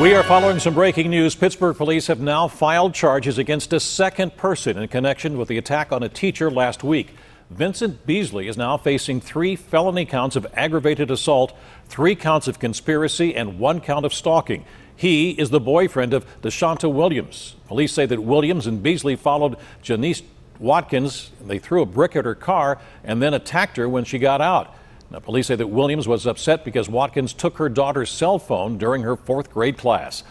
We are following some breaking news. Pittsburgh police have now filed charges against a second person in connection with the attack on a teacher last week. Vincent Beasley is now facing three felony counts of aggravated assault, three counts of conspiracy, and one count of stalking. He is the boyfriend of Deshonta Williams. Police say that Williams and Beasley followed Janice Watkins. They threw a brick at her car and then attacked her when she got out. Now, police say that Williams was upset because Watkins took her daughter's cell phone during her fourth grade class.